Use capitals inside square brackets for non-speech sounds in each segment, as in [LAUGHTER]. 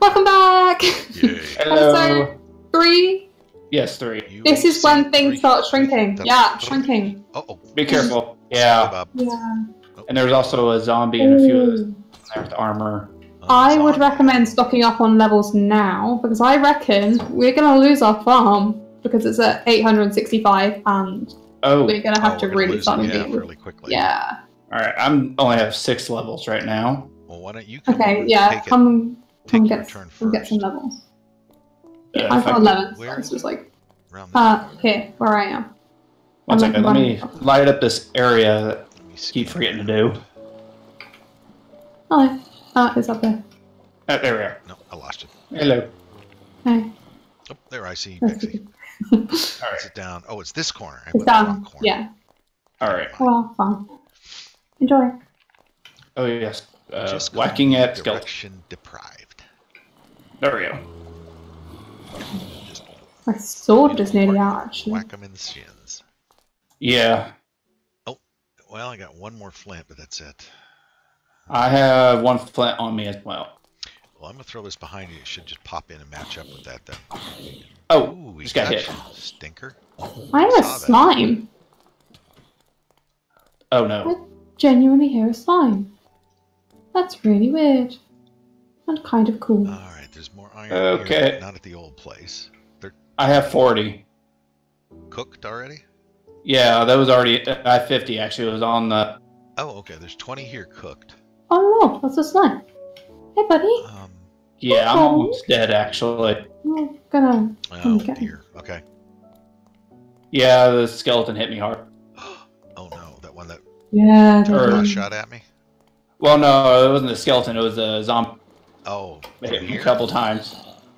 Welcome back! [LAUGHS] Hello. Episode three. Yes, three. You This is when things three. start shrinking. That's- Yeah, okay. shrinking. Oh, oh. Be careful. Yeah. Yeah. And there's also a zombie and a few of those Ooh. there with armor. I would recommend stocking up on levels now because I reckon we're gonna lose our farm because it's at 865 and Oh, we're gonna have Oh, to we're really start it, yeah, moving. fairly quickly. Yeah. all right. I'm only have six levels right now. Well, why don't you come Okay. Yeah. take it, Come, come take get, turn come get some levels. Uh, I've if I got can- 11. So Where? it's just like around uh here where I am. One Let me light up this area that Let me I see. keep forgetting to do. Oh, uh, it's up there. Uh, there we are. No, I lost it. Hello. Hey, Oh, there I see you, that's Bexy. Is it down? Oh, it's this corner. I It's went the wrong done. corner. Yeah. All right. Well, fun. Enjoy. Oh yes. Uh, Just whacking call me at skeleton. direction deprived. There we go. Just My sword you just know, nearly out, actually. Whack them in the shins. Yeah. Oh, well, I got one more flint, but that's it. I have one flint on me as well. Well, I'm gonna throw this behind you. It should just pop in and match up with that then. Oh, Ooh, we just got hit. you, Stinker. I am a slime. Oh no. I Genuinely hear a slime. That's really weird. And kind of cool. All right, there's more iron Okay. here. Not at the old place. They're I have forty. cooked already. Yeah, that was already. I have fifty actually. It was on the. Oh, okay. There's 20 here cooked. Oh no, what's this slime? Hey buddy. Um, Yeah, I'm Okay. almost dead actually. I'm gonna. oh Okay. dear. Okay. Yeah, the skeleton hit me hard. [GASPS] Oh no, that one that Yeah. Or- that shot at me. Well, no, it wasn't a skeleton. It was a zombie. Oh, It hit me a couple times.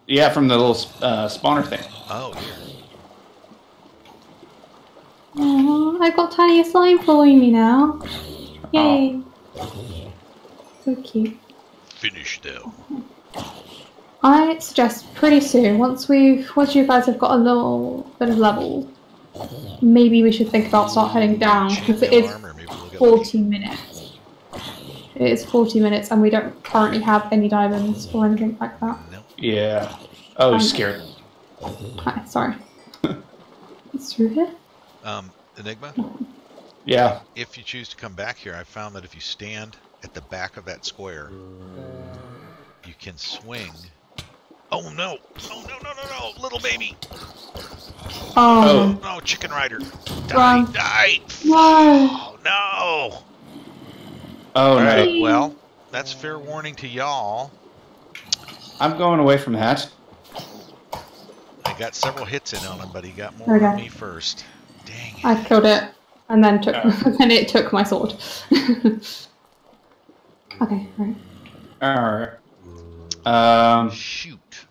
Yeah, from the little uh, spawner thing. Oh, here. Aw, I've got tiny slime following me now. Yay. So cute. Finish them. I suggest pretty soon, once we've once you guys have got a little bit of level, maybe we should think about start heading down because it is Chainmail is armor, maybe we'll get 40 minutes. It is 40 minutes and we don't currently have any diamonds or anything like that. Yeah. Oh, Um, scared. Hi, sorry. [LAUGHS] it's through here? Um, Enigma, [LAUGHS] Yeah. if you choose to come back here, I found that if you stand at the back of that square, you can swing. Oh no! Oh no no no no! Little baby! Oh, oh No, chicken rider! Die! Run. Die! no. Oh no! Oh All no. well, that's fair warning to y'all. I'm going away from that. I got several hits in on him, but he got more Okay. on me first. Dang it. I killed it and then took Oh. [LAUGHS] then it took my sword. [LAUGHS] okay, right. All right. Um. Shoot.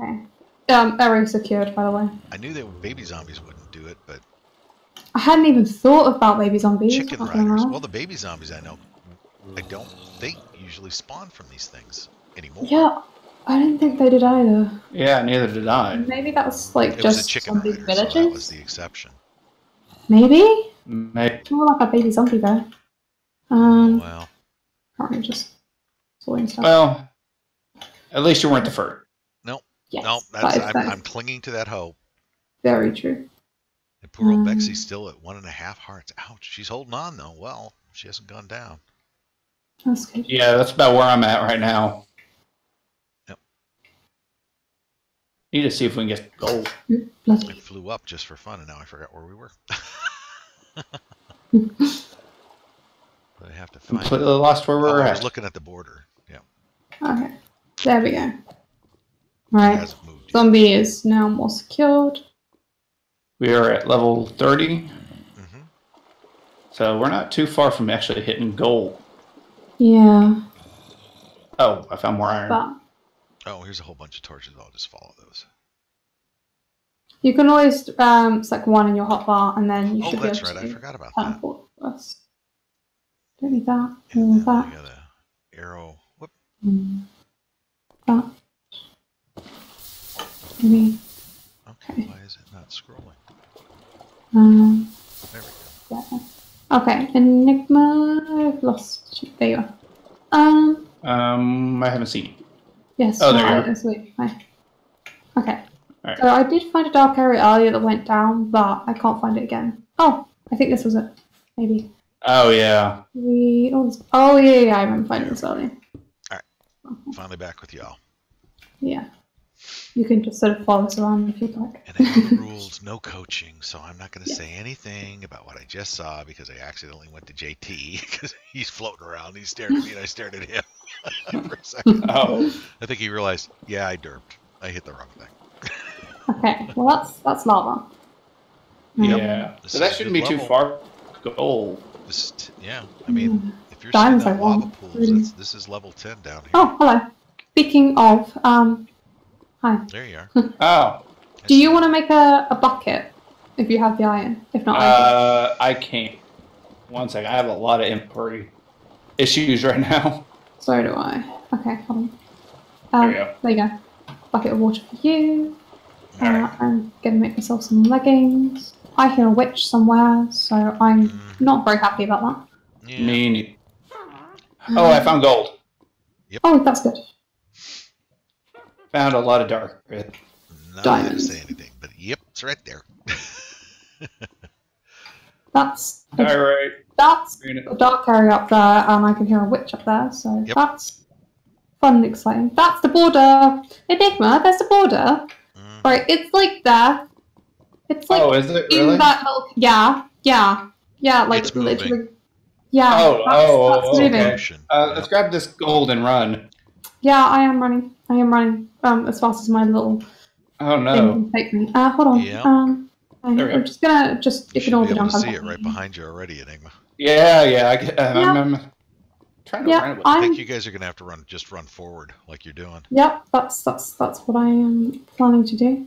Okay. Um, area secured, by the way. I knew that baby zombies wouldn't do it, but I hadn't even thought about baby zombies. chicken riders. lie. Well, the baby zombies I know, I don't think usually spawn from these things anymore. Yeah, I didn't think they did either. Yeah. Neither did I. Maybe that was like It was just a chicken zombie rider, so that was the exception. Maybe Maybe. it's more like a baby zombie though. Um, Well, probably just sorting stuff. Well, at least you weren't the first. yes, no, that's is- I'm, that is I'm clinging to that hope. very true. And poor old Um, Bexy's still at one and a half hearts. Ouch. She's holding on though. Well, she hasn't gone down. That's good. Yeah, that's about where I'm at right now. Yep. Need to see if we can get gold. I flew up just for fun, and now I forgot where we were. [LAUGHS] [LAUGHS] but I have to find. Completely lost where we Oh, were I was looking at the border. Yeah, Okay, there we go. it Right. Yet. zombie is now more secured. We are at level 30, Mm -hmm. so we're not too far from actually hitting gold. Yeah, Oh, I found more iron. but Oh, here's a whole bunch of torches. I'll just follow those. you can always um, select one in your hotbar, and then you Oh, should be that's able right. to I forgot about that. teleport us. Don't need that. All And of then that. I got a arrow. Whoop. Mm. That. Maybe. Okay, Okay. why is it not scrolling? Um, There we go. yeah. Okay, Enigma. I've lost. There you are. Um. Um, I haven't seen. it. Yes. Oh, there you alright, are. that's. Hi. Okay. Alright. So I did find a dark area earlier that went down, but I can't find it again. Oh, I think this was it. Maybe. Oh yeah. We. Oh, yeah, yeah, I remember finding this All right, Finally back with y'all. Yeah. You can just sort of follow us around if you'd like. And I [LAUGHS] ruled no coaching, so I'm not going to say anything about what I just saw because I accidentally went to JT because [LAUGHS] he's floating around. He stared at me and I stared at him [LAUGHS] for a second. Oh. I think he realized, yeah, I derped. I hit the wrong thing. Okay. Well, that's that's lava. Yeah. This So that is shouldn't good be too level. far. Gold. This yeah. I mean, if you're Diamonds seeing I that lava pools, really. that's, this is level 10 down here. Oh, hello. Speaking of, um, hi. There you are. [LAUGHS] Oh. Do you want to make a, a bucket if you have the iron? If not, I can. Uh, I can't. One second. I have a lot of inquiry issues right now. [LAUGHS] So do I. Okay, hold on. Um, There you go. There you go. Bucket of water for you. Uh, Alright. I'm gonna make myself some leggings. I hear a witch somewhere, so I'm Mm, not very happy about that. yeah. Me neither. Oh, I found gold. Oh, that's good. Found a lot of dark. red. Not going to Diamonds. say anything, but yep, it's right there. [LAUGHS] That's All right. that's Green it. a dark area up there, and I can hear a witch up there. So Yep. that's fun and exciting. That's the border. Enigma, there's the border. Mm, Right, it's like there. It's like Oh, is it in really? that little. Yeah, yeah, yeah. Like It's moving. literally. Yeah. Oh, that's, oh, that's oh, moving. okay. Uh, Yeah. let's grab this gold and run. Yeah, I am running. I am running. Um, as fast as my little Oh thing no. can take me. Uh, hold on. Yeah. Um, I'm, we go. I'm just gonna just if You should ignore be the able to I'm see it right taking. behind you already, Enigma. Yeah, yeah. I, get- uh, I'm, I'm trying to Yeah, run. With, I I'm. think you guys are going to have to run, just run forward like you're doing. Yep, that's that's that's what I am planning to do.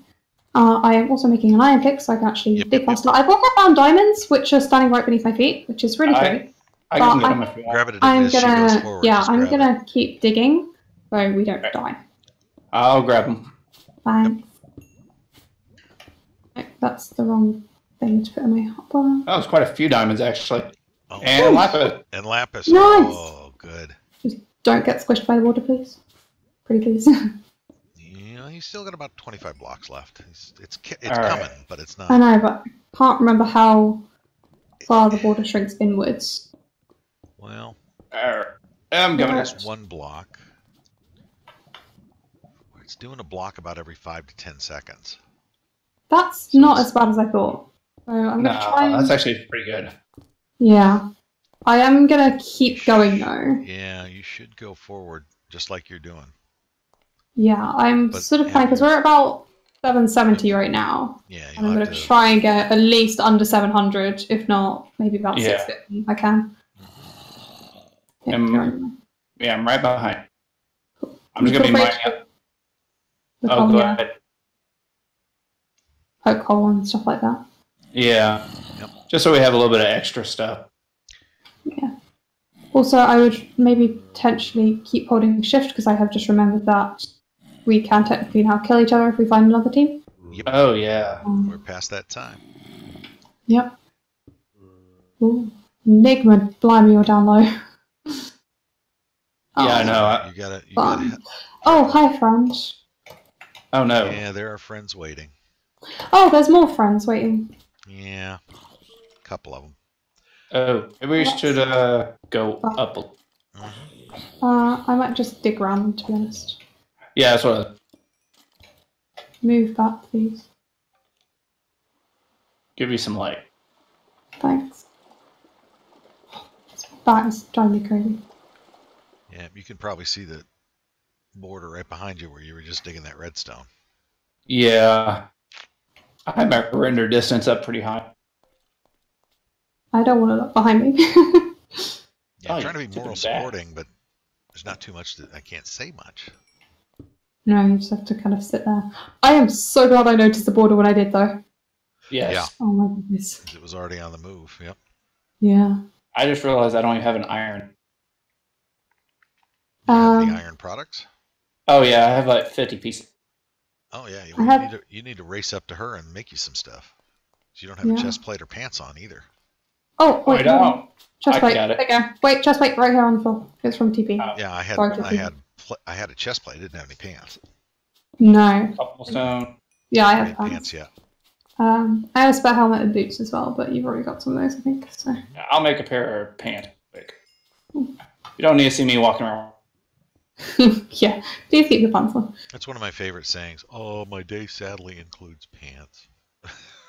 Uh, I am also making an iron pick so I can actually Yep, dig yep, faster. I've also found diamonds, which are standing right beneath my feet, which is really I- great. I can but get I- them if you want. Grab it I'm as gonna, forward. yeah, I'm grab gonna keep digging so we don't Right. die. I'll grab them. Thanks. Right, That's the wrong thing to put in my hotbar. Oh, it's quite a few diamonds actually. Oh, And lapis. and lapis. Nice. Oh, good. Don't get squished by the water, please. Pretty please. [LAUGHS] You he's still got about 25 blocks left. It's it's, it's All right. coming, but it's not. I know, but I can't remember how far the border shrinks inwards. Well, All right. I'm coming. Yeah. there's one block. It's doing a block about every five to ten seconds. That's So not it's- as bad as I thought. So I'm No, gonna try. And... that's actually pretty good. Yeah, I am gonna keep going though. Yeah, you should go forward just like you're doing. Yeah, I'm But sort of planning because we're about 770 right now, Yeah, and I'm gonna try and get at least under 700, if not maybe about Yeah. 650. I can. Yeah, Um, go on. Yeah, I'm right behind. I'm just gonna be feel mining up. Oh, go yeah, ahead. poke hole and stuff like that. Yeah. Yep. Just so we have a little bit of extra stuff. Yeah. Also, I would maybe potentially keep holding shift because I have just remembered that we can technically now kill each other if we find another team. Yep, Oh yeah. Um, we're past that time. yep. Ooh. Enigma, blimey, you're down low. Yeah, I Oh. know. I- You gotta. You Fun. gotta. Oh, hi, friends. Oh no. Yeah, there are friends waiting. Oh, there's more friends waiting. Yeah, a couple of them. Oh, maybe we should uh go up. Uh, I might just dig around, to be honest. Yeah, that's what. Move back, please. Give you some light. Thanks. That is driving me crazy. Yeah, you can probably see the border right behind you where you were just digging that redstone. Yeah. I had my render distance up pretty high. I don't want to look behind me. [LAUGHS] Yeah, I'm trying to be moral it supporting, but there's not too much that I can't say much. No, you just have to kind of sit there. I am so glad I noticed the border when I did, though. Yes. Yeah. Oh my goodness. It was already on the move. Yep. Yeah. I just realized I don't even have an iron. Have Um, the iron products. Oh yeah, I have like 50 pieces. Oh yeah, you, have- need to you need to race up to her and make you some stuff. 'Cause You don't have Yeah. a chest plate or pants on either. Oh, wait, hold on. don't. Chest I plate. got it. There you go. Wait, chest plate right here on the floor. It's from TP. Oh. Yeah, I had I had pl- I had a chest plate. I didn't have any pants. No. Cobblestone. Yeah, I I have pants. pants yet. Um, I have a spare helmet and boots as well, but you've already got some of those, I think. So Yeah, I'll make a pair of pants. quick. You don't need to see me walking around. [LAUGHS] yeah, please keep your pants on. That's one of my favorite sayings. Oh, my day sadly includes pants.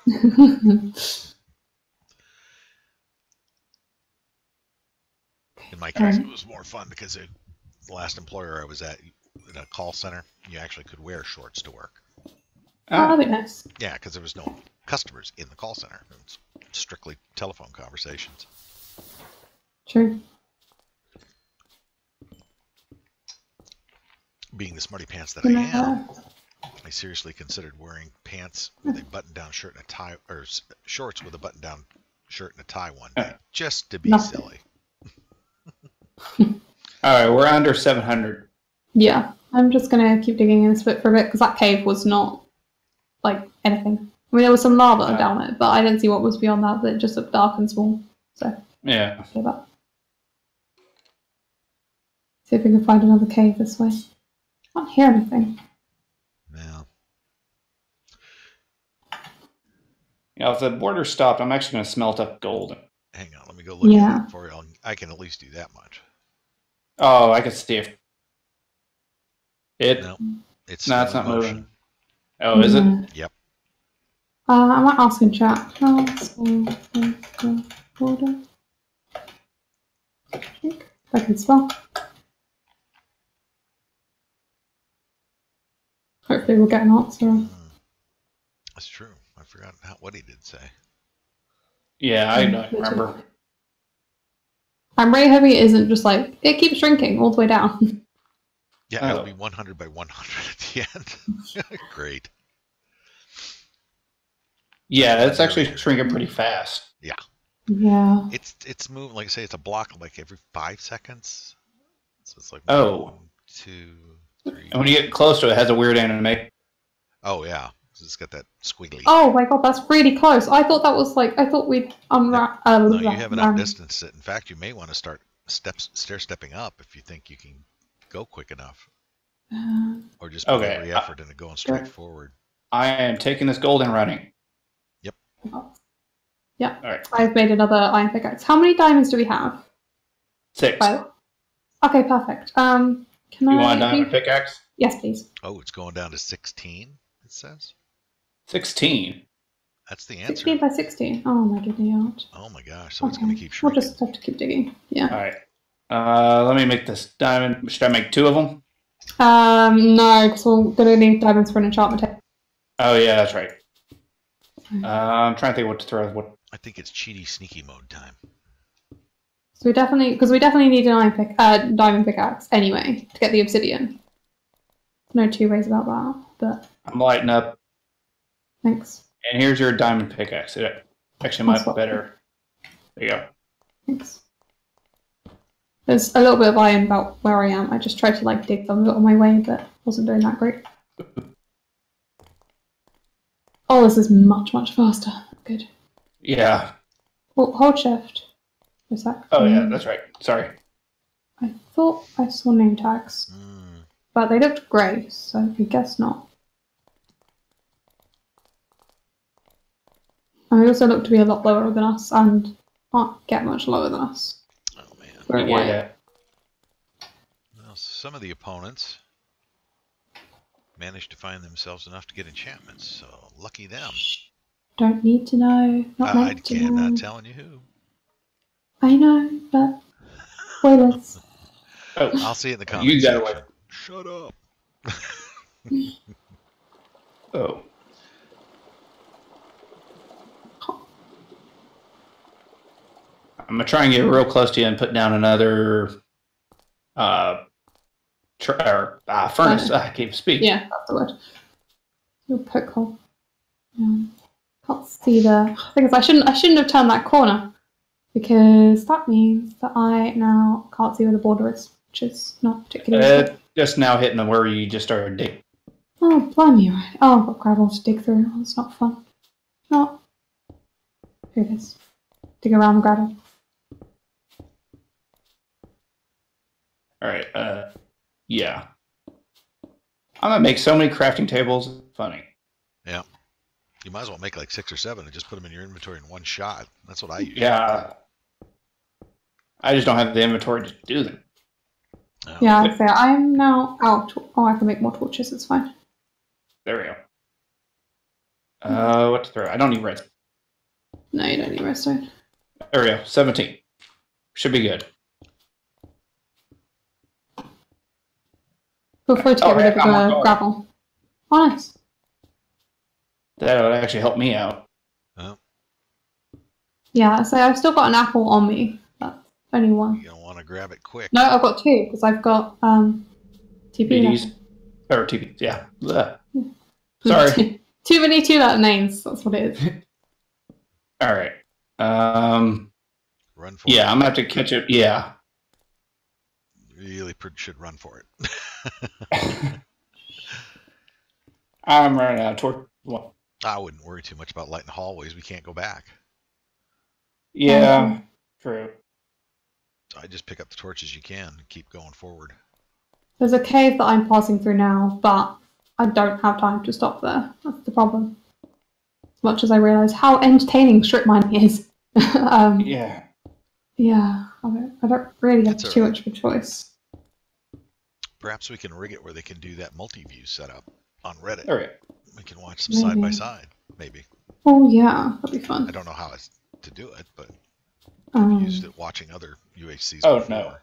[LAUGHS] In my case, Okay. it was more fun because it, the last employer I was at, in a call center, you actually could wear shorts to work. oh, Ah, that'd be nice. Yeah, because there was no customers in the call center. It was strictly telephone conversations. True. Being the smarty pants that I am, I seriously considered wearing pants with a button-down shirt and a tie, or shorts with a button-down shirt and a tie one day, just to be Nothing. silly. All right, we're under 700. yeah, I'm just gonna keep digging in this bit for a bit because that cave was not like anything. I mean, there was some lava Yeah. down it, but I didn't see what was beyond that. But it just looked dark and small. So Yeah. give that. See if we can find another cave this way. Can't hear anything. Now, Yeah, if the border stopped, I'm actually going to smelt up gold. hang on, let me go look Yeah. for you. I'll, I can at least do that much. Oh, I can see if it. No, it's No, it's not motion. moving. Oh, is it? Yep. Uh, I might ask in chat. How small is? If I can spell. Hopefully we'll get an answer. Hmm. That's true. I forgot how, what he did say. Yeah, I Mm, don't too. remember. I'm really hoping it isn't just like it keeps shrinking all the way down. [LAUGHS] Yeah, it'll Oh. be 100 by 100 at the end. [LAUGHS] Great. Yeah, it's actually shrinking pretty fast. yeah. Yeah. It's it's moving like I say. It's a block like every five seconds. So it's like Oh. one, two, three. And when you get close to it, it has a weird animation. Oh yeah, 'cause it's got that squiggly. Oh my god, that's really close. I thought that was like I thought we'd unwrap. Uh, no, you haven't um, outdistanced it. In fact, you may want to start steps stair stepping up if you think you can go quick enough, uh, or just put Okay, every uh, effort into going straight Sure. forward. I am taking this gold and running. Yeah, All right, I've made another iron pickaxe. How many diamonds do we have? six. By the- Okay, perfect. Um, can You I? want a diamond pickaxe? Yes, please. Oh, it's going down to 16. It says. 16. That's the answer. 16 by 16. Oh my goodness. Oh my gosh! So it's Okay. going to keep We'll just have to keep digging. Yeah. All right. Uh, let me make this diamond. Should I make two of them? Um, no, because we're gonna need diamonds for an enchantment table. Oh yeah, that's right. Uh, I'm trying to think what to throw. What? I think it's cheaty sneaky mode time. So we definitely, because we definitely need an iron pick, uh, diamond pickaxe anyway to get the obsidian. No two ways about that. But I'm lighting up, thanks, and here's your diamond pickaxe. It actually might be better. There you go. thanks. There's a little bit of iron about where I am. I just tried to like dig them on my way, but wasn't doing that great. Oh, this is much much faster. Good. Yeah. Oh, hold shift. For that? sec. Oh yeah, that's right. Sorry. I thought I saw name tags, Mm, but they looked grey, so I guess not. And they also look to be a lot lower than us, and can't get much lower than us. oh man. We're. Yeah. Well, some of the opponents managed to find themselves enough to get enchantments, so lucky them. Don't need to know. Not I, I to can't, know. not telling you who. I know, but spoilers. [LAUGHS] Oh, I'll see it in the comments. You got away. section. Shut up. [LAUGHS] oh. I'm gonna try and get real close to you and put down another uh, tr- or, uh furnace. I can't speak. yeah, that's the word. Your poke hole. Um, can't see the thing is I shouldn't I shouldn't have turned that corner because that means that I now can't see where the border is, which is not particularly Uh, just now hitting the where you just started digging. Oh, blimey, right. Oh, I've got gravel to dig through. Oh, that's not fun. Not. Here it is. Dig around the gravel. All right. Uh, yeah. I'm gonna make so many crafting tables. Funny. Yeah. You might as well make like six or seven and just put them in your inventory in one shot. That's what I use. Yeah. I just don't have the inventory to do them. Oh, Yeah, I'd say I'm now out. Oh, I can make more torches. It's fine. There we go. Uh, what to throw? I don't need red. No, you don't need redstone. There we go. 17. Should be good. Feel free to Oh, get rid of yeah, I'm on the guard. gravel. Oh, nice. That would actually help me out. Yeah, so I've still got an apple on me, but only one. You're gonna want to grab it quick. No, I've got two because I've got um TP. BDs. Or TP. Yeah. Ugh. [LAUGHS] Sorry. Too many two letter names. That's what it is. [LAUGHS] All right. Um. Run for Yeah, it. I'm gonna have to catch it. Yeah. Really pr- should run for it. [LAUGHS] I'm running out of torch. Well, I wouldn't worry too much about lighting the hallways. We can't go back. yeah. True. So I just pick up the torches you can and keep going forward. There's a cave that I'm passing through now, but I don't have time to stop there. That's the problem. As much as I realise how entertaining strip mining is. [LAUGHS] um, Yeah. yeah, I don't, I don't really have That's too alright. much of a choice. Perhaps we can rig it where they can do that multi-view setup on Reddit. All right. We can watch them side by side. Maybe Oh yeah, that'd be fun. I don't know how it's to do it, but I've Um, used it watching other UHCs. Oh, before. no.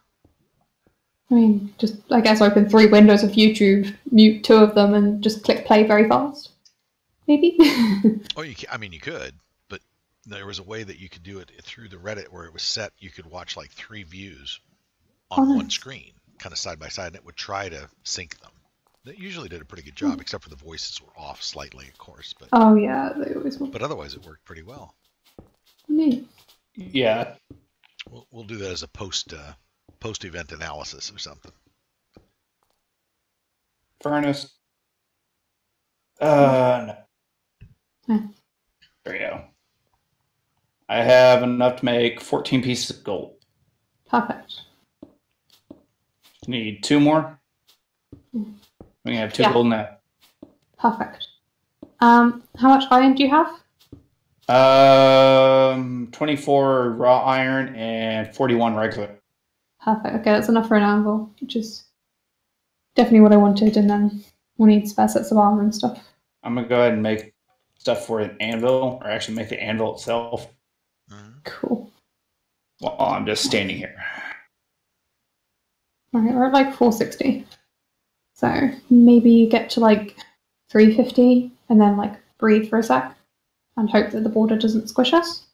I mean, just I guess open three windows of YouTube, mute two of them, and just click play very fast. Maybe. [LAUGHS] Oh, you can, I mean, you could, but there was a way that you could do it through the Reddit where it was set. You could watch like three views on Oh, one screen, kind of side by side, and it would try to sync them. It usually did a pretty good job, except for the voices were off slightly, of course. But oh yeah, they always will. but otherwise, it worked pretty well. Neat. Yeah. We'll, we'll do that as a post uh, post event analysis or something. Furnace. Uh, no. Hmm. There we go. I have enough to make 14 pieces of gold. Perfect. Need two more. Hmm. We can have two Yeah. gold now. Perfect. Um, how much iron do you have? Um, 24 raw iron and 41 regular. Perfect. Okay, that's enough for an anvil, which is definitely what I wanted. And then we'll need spare sets of armor and stuff. I'm gonna go ahead and make stuff for an anvil, or actually make the anvil itself. Cool. while I'm just standing here. All right, we're at like 460. So maybe get to like 350 and then like breathe for a sec and hope that the border doesn't squish us.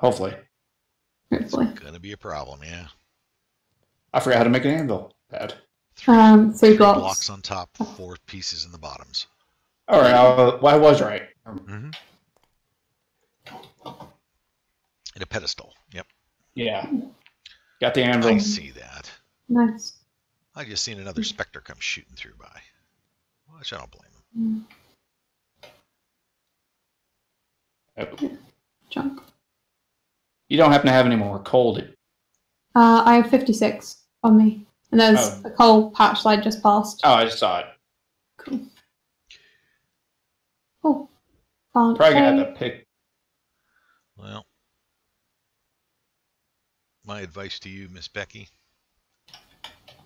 Hopefully, Hopefully. Gonna be a problem, yeah. I forgot how to make an anvil. Bad. Three, Um, three three blocks. blocks on top, four pieces in the bottoms. All right, I, well, I was right. Mm-hmm. And a pedestal. Yep, Yeah, got the anvil. I anvil. see that. Nice. I just seen another specter come shooting through by. Which I don't blame him. Mm, Oh, Junk. You don't happen to have any more coal, do Uh, I have 56 on me. And there's Oh. a coal patch that I just passed. Oh, I just saw it. Cool. Oh. Probably gonna have to pick. Well, my advice to you, Miss Becky,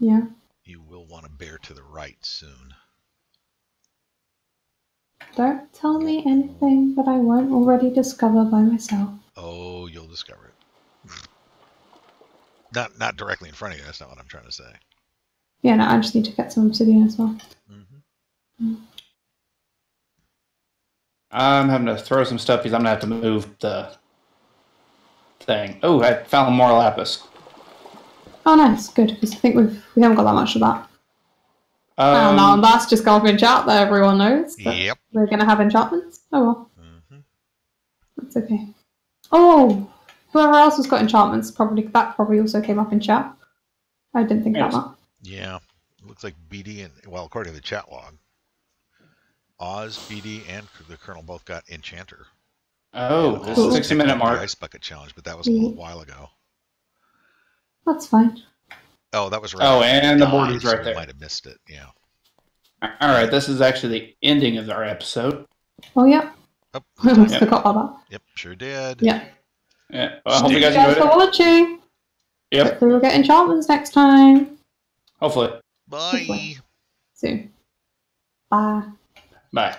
Yeah. you will want to bear to the right soon. Don't tell me anything that I won't already discover by myself. Oh, you'll discover it. Not not directly in front of you. That's not what I'm trying to say. Yeah, no, I just need to get some obsidian as well. hmm I'm having to throw some stuff because I'm gonna have to move the thing. Oh, I found more lapis. Oh, nice, good. Because I think we've we haven't got that much of that. oh, Um, no, that's just come up in chat that everyone knows. Yep. We're gonna have enchantments. Oh well, hmm that's okay. Oh, whoever else has got enchantments, probably that probably also came up in chat. I didn't think Yes. about Yeah. Look, looks like BD and well, according to the chat log, Oz, BD, and the Kernal both got Enchanter. Oh, And this Oz is 60 minute picked up the mark. Ice bucket challenge, but that was a little while ago. That's fine. Oh, that was right. Oh, after and the died, board is right we there. Might have missed it. Yeah. All right, this is actually the ending of our episode. Oh, yeah. Oh, I almost Yeah. forgot about Yep, sure did. Yeah. Yeah, well, I hope you guys Thank you guys enjoyed for it. watching. Yep, Hopefully we'll get enchantments next time. hopefully. Bye. Soon. Bye. Bye.